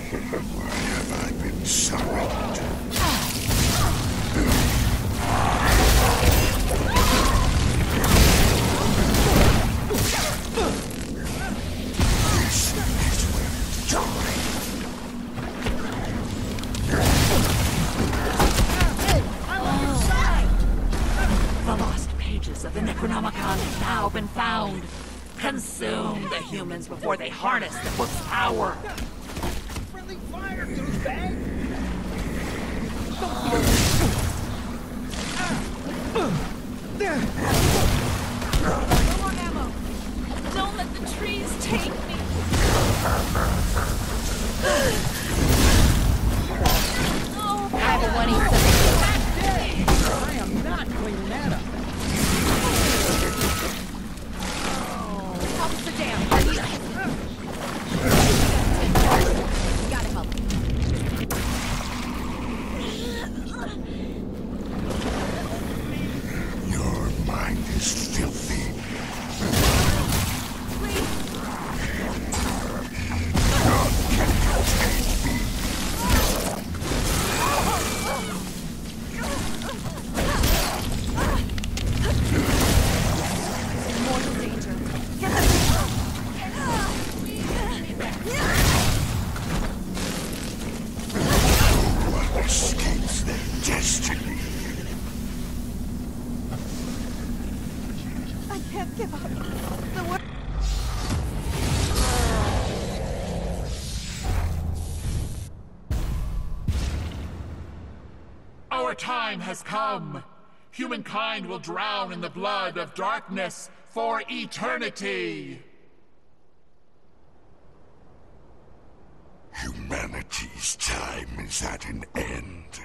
Why have I been summoned? This is where to die. of the Necronomicon have now been found. Consume the humans before they harness the book's power. Douchebag! Don't let the trees take me. I have a 187. I am not cleaning that up. Give up. The world. Our time has come. Humankind will drown in the blood of darkness for eternity. Humanity's time is at an end.